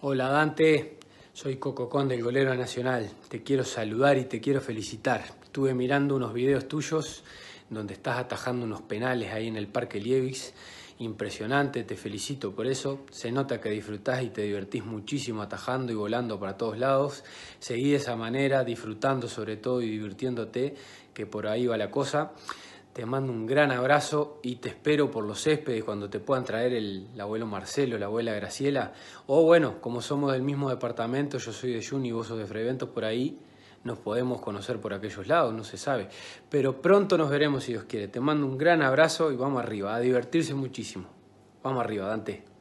Hola Dante, soy Coco Con del Golero Nacional. Te quiero saludar y te quiero felicitar. Estuve mirando unos videos tuyos donde estás atajando unos penales ahí en el Parque Lievis. Impresionante, te felicito por eso. Se nota que disfrutás y te divertís muchísimo atajando y volando para todos lados. Seguí de esa manera, disfrutando sobre todo y divirtiéndote, que por ahí va la cosa. Te mando un gran abrazo y te espero por los céspedes cuando te puedan traer el, abuelo Marcelo, la abuela Graciela. O bueno, como somos del mismo departamento, yo soy de Juni y vos sos de Freventos por ahí, nos podemos conocer por aquellos lados, no se sabe. Pero pronto nos veremos si Dios quiere. Te mando un gran abrazo y vamos arriba, a divertirse muchísimo. Vamos arriba, Dante.